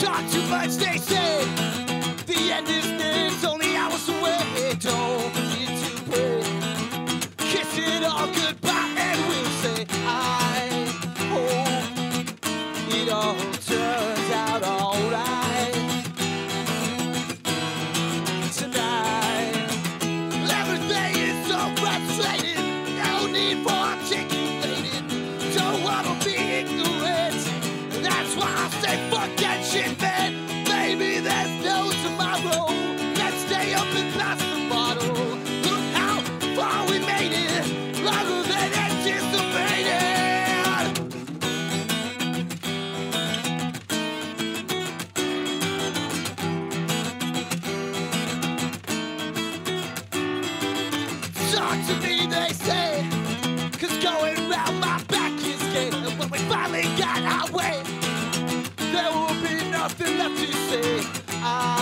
talk too much, they say. Baby, there's no tomorrow. Let's stay up and pass the bottle. Look how far we made it, longer than. Talk to me. say I